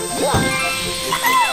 Uau!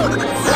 Oh,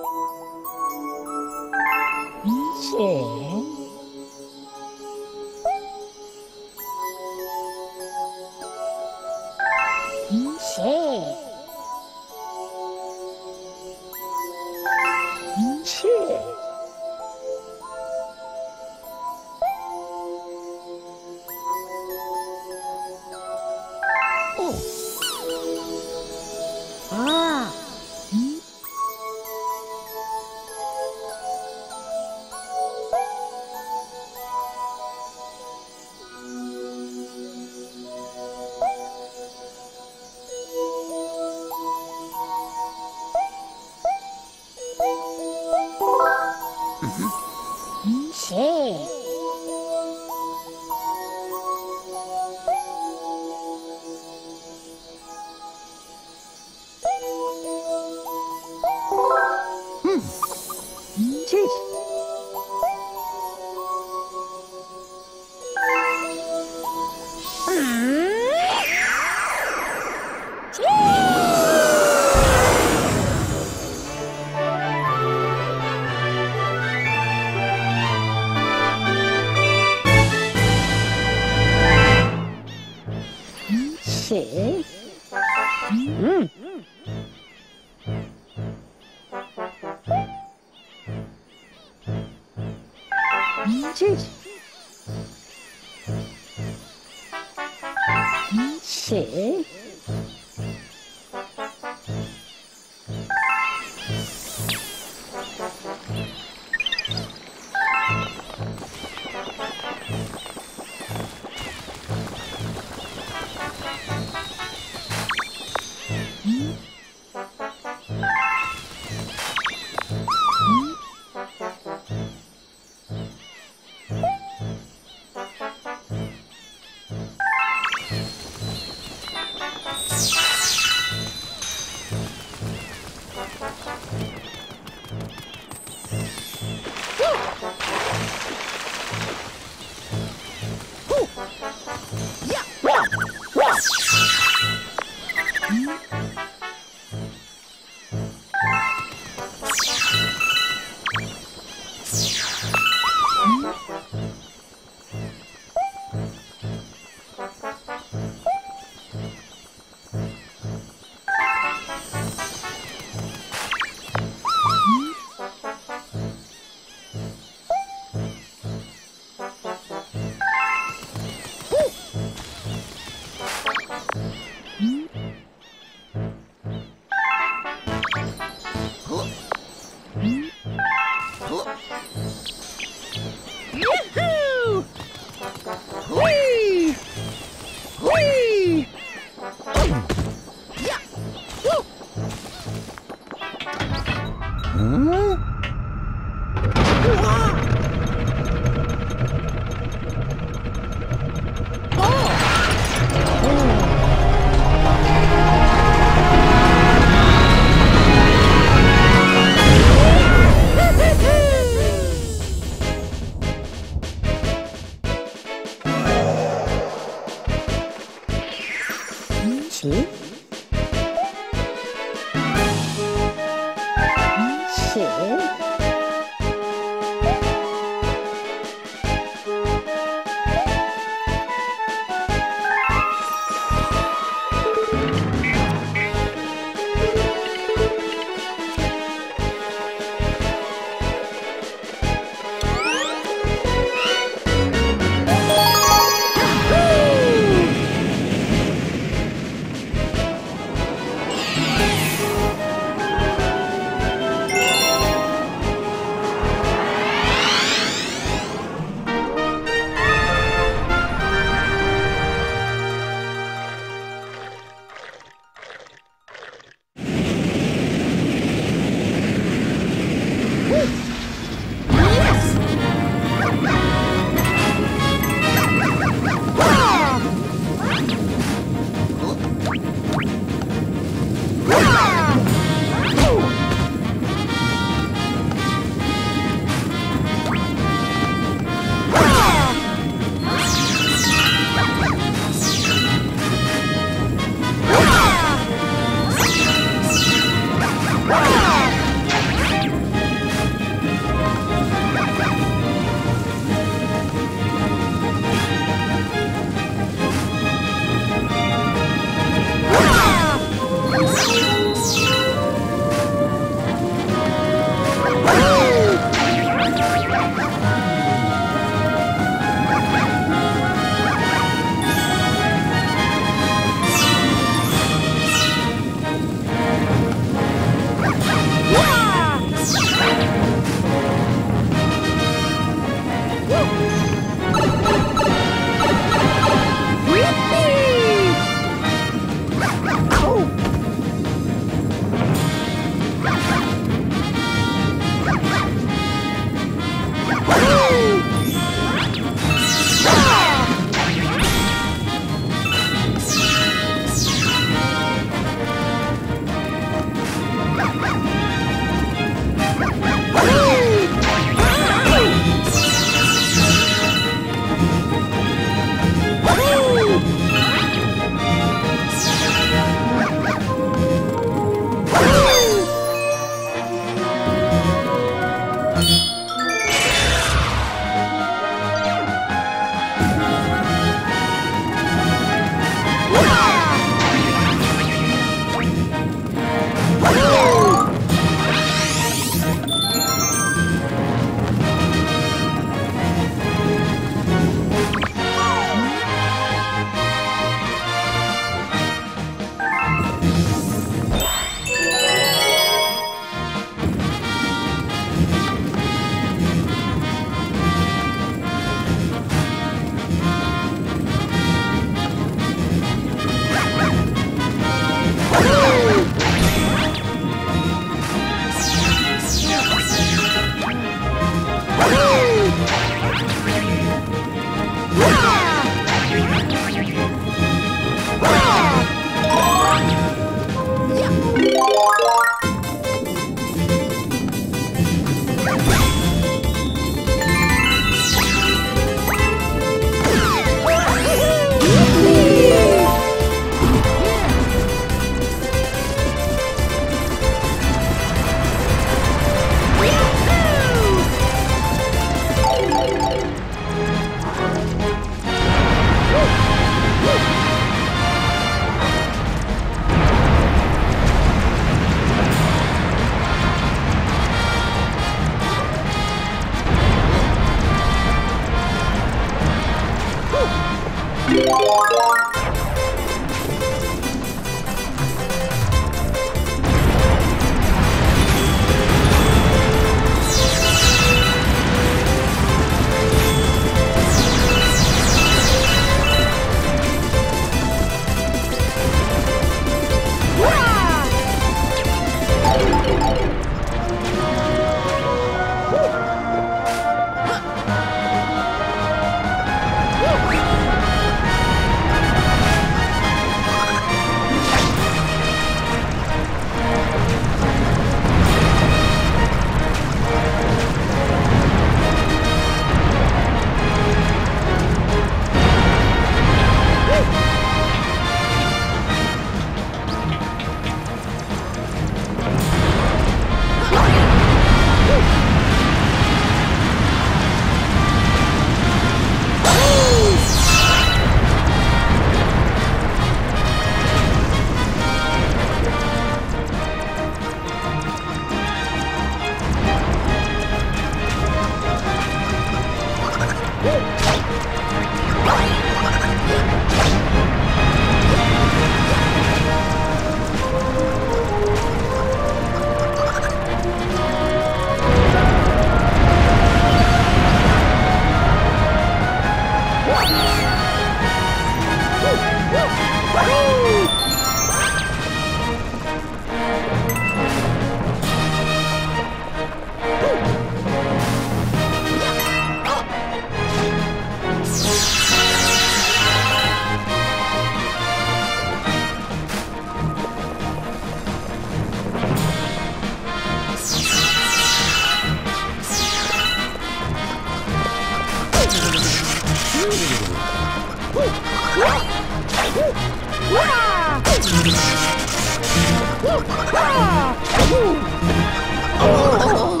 Oh!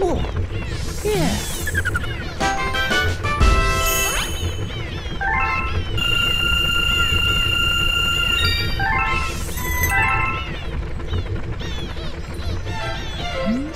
哦，耶！嗯，